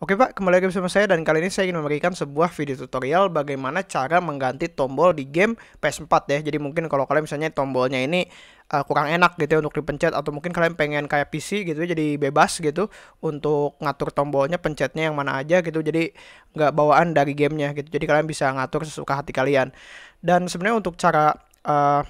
Oke Pak, kembali lagi bersama saya dan kali ini saya ingin memberikan sebuah video tutorial bagaimana cara mengganti tombol di game PS4 ya. Jadi mungkin kalau kalian misalnya tombolnya ini uh, kurang enak gitu ya untuk dipencet atau mungkin kalian pengen kayak PC gitu ya jadi bebas gitu untuk ngatur tombolnya pencetnya yang mana aja gitu. Jadi nggak bawaan dari gamenya gitu. Jadi kalian bisa ngatur sesuka hati kalian. Dan sebenarnya untuk cara uh,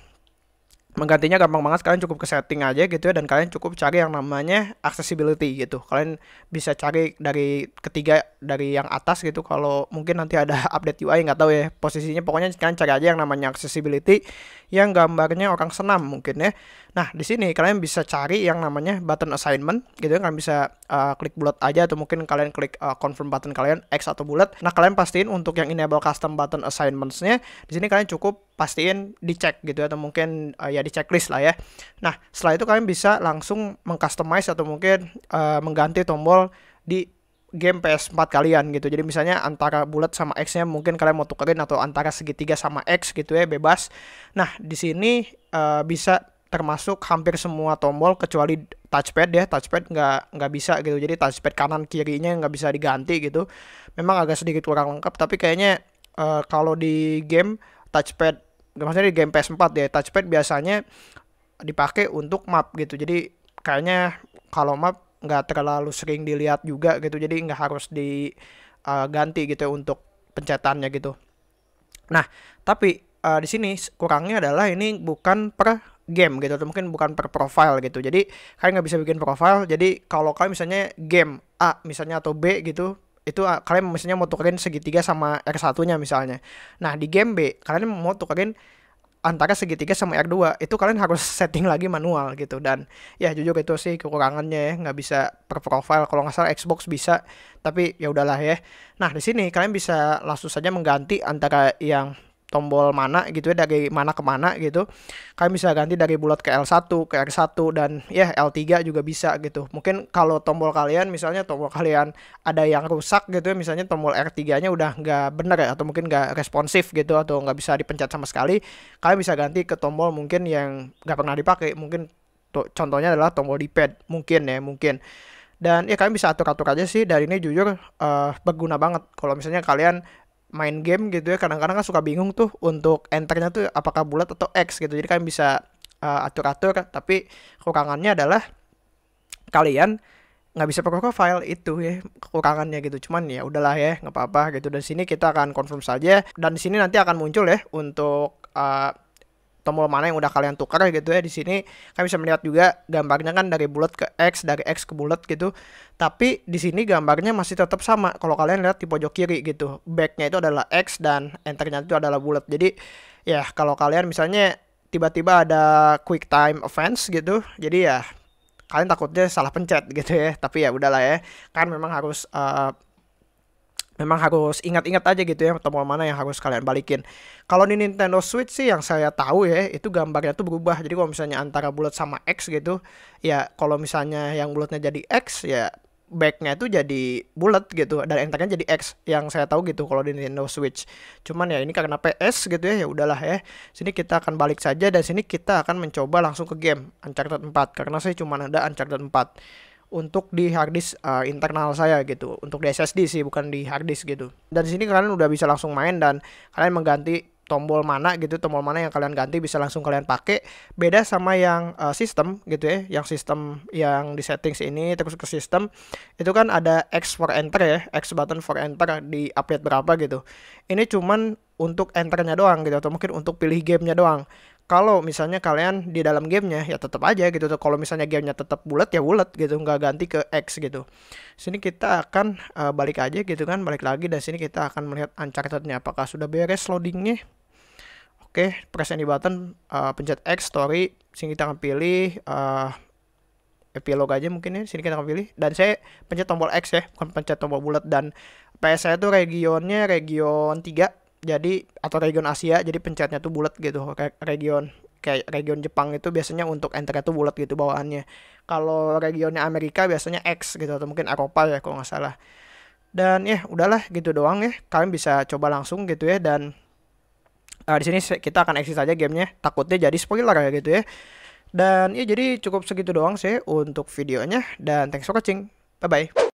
menggantinya gampang banget kalian cukup ke setting aja gitu ya dan kalian cukup cari yang namanya accessibility gitu. Kalian bisa cari dari ketiga dari yang atas gitu. Kalau mungkin nanti ada update UI nggak tahu ya posisinya. Pokoknya kalian cari aja yang namanya accessibility yang gambarnya orang senam mungkin ya. Nah di sini kalian bisa cari yang namanya button assignment gitu ya. Kalian bisa uh, klik bulat aja atau mungkin kalian klik uh, confirm button kalian X atau bulat nah kalian pastiin untuk yang enable custom button assignmentsnya. Di sini kalian cukup pastiin dicek gitu atau mungkin uh, ya di checklist lah ya. Nah, setelah itu kalian bisa langsung mengcustomize atau mungkin uh, mengganti tombol di game PS4 kalian gitu. Jadi misalnya antara bulat sama X-nya mungkin kalian mau tukerin atau antara segitiga sama X gitu ya, bebas. Nah, di sini uh, bisa termasuk hampir semua tombol kecuali touchpad ya touchpad nggak nggak bisa gitu jadi touchpad kanan kirinya nggak bisa diganti gitu memang agak sedikit kurang lengkap tapi kayaknya uh, kalau di game touchpad maksudnya di game PS4 ya touchpad biasanya dipakai untuk map gitu. Jadi kayaknya kalau map nggak terlalu sering dilihat juga gitu. Jadi nggak harus diganti uh, gitu untuk pencetannya gitu. Nah tapi uh, di sini kurangnya adalah ini bukan per game gitu atau mungkin bukan per profile gitu. Jadi kalian nggak bisa bikin profile. Jadi kalau kalian misalnya game A misalnya atau B gitu itu uh, kalian misalnya mau tukerin segitiga sama R1 nya misalnya. Nah di game B kalian mau tukerin antara segitiga sama R2 itu kalian harus setting lagi manual gitu. Dan ya jujur itu sih kekurangannya ya nggak bisa per profile. Kalau nggak salah Xbox bisa tapi ya udahlah ya. Nah di sini kalian bisa langsung saja mengganti antara yang tombol mana gitu ya dari mana ke mana gitu. Kalian bisa ganti dari bulat ke L1 ke R1 dan ya L3 juga bisa gitu. Mungkin kalau tombol kalian misalnya tombol kalian ada yang rusak gitu ya misalnya tombol R3 nya udah nggak bener ya atau mungkin nggak responsif gitu atau nggak bisa dipencet sama sekali kalian bisa ganti ke tombol mungkin yang nggak pernah dipakai. Mungkin contohnya adalah tombol di pad mungkin ya mungkin. Dan ya kalian bisa atur-atur aja sih dari ini jujur uh, berguna banget. Kalau misalnya kalian main game gitu ya kadang-kadang kan suka bingung tuh untuk enternya tuh apakah bulat atau X gitu. Jadi kalian bisa uh, atur-atur tapi kekurangannya adalah kalian nggak bisa pakai profile itu ya kekurangannya gitu. Cuman ya udahlah ya nggak apa-apa gitu. Dan sini kita akan confirm saja. Dan di sini nanti akan muncul ya untuk uh, tombol mana yang udah kalian tukar gitu ya di sini kalian bisa melihat juga gambarnya kan dari bulat ke X dari X ke bulat gitu. Tapi di sini gambarnya masih tetap sama kalau kalian lihat di pojok kiri gitu. Backnya itu adalah X dan enternya itu adalah bulat. Jadi ya kalau kalian misalnya tiba-tiba ada quick time offense gitu jadi ya kalian takutnya salah pencet gitu ya. Tapi ya udahlah ya kan memang harus uh, memang harus ingat-ingat aja gitu ya tombol mana yang harus kalian balikin. Kalau di Nintendo Switch sih yang saya tahu ya itu gambarnya tuh berubah. Jadi kalau misalnya antara bulat sama X gitu, ya kalau misalnya yang bulatnya jadi X ya backnya itu jadi bulat gitu dan enternya jadi X yang saya tahu gitu kalau di Nintendo Switch. Cuman ya ini karena PS gitu ya ya udahlah ya. Sini kita akan balik saja dan sini kita akan mencoba langsung ke game Uncharted 4 karena saya cuma ada Uncharted 4 untuk di harddisk uh, internal saya gitu. Untuk di SSD sih bukan di harddisk gitu. Dan di sini kalian udah bisa langsung main dan kalian mengganti tombol mana gitu tombol mana yang kalian ganti bisa langsung kalian pakai. Beda sama yang uh, sistem gitu ya yang sistem yang di settings ini terus ke sistem itu kan ada X for enter ya X button for enter di update berapa gitu. Ini cuman untuk enternya doang gitu atau mungkin untuk pilih gamenya doang kalau misalnya kalian di dalam gamenya ya tetap aja gitu tuh. Kalau misalnya gamenya tetap bulat ya bulat gitu nggak ganti ke X gitu. Sini kita akan uh, balik aja gitu kan balik lagi dan sini kita akan melihat unchartednya. Apakah sudah beres loadingnya? Oke press any button uh, pencet X story sini kita akan pilih uh, epilog aja mungkin ya sini kita akan pilih. Dan saya pencet tombol X ya bukan pencet tombol bulat dan PS saya tuh regionnya region 3 jadi atau region Asia jadi pencetnya tuh bulat gitu kayak region kayak region Jepang itu biasanya untuk enter itu bulat gitu bawaannya. Kalau regionnya Amerika biasanya X gitu atau mungkin Eropa ya kalau nggak salah. Dan ya udahlah gitu doang ya. Kalian bisa coba langsung gitu ya dan uh, di sini kita akan exit saja gamenya. Takutnya jadi spoiler ya gitu ya. Dan ya jadi cukup segitu doang sih untuk videonya dan thanks for watching. Bye bye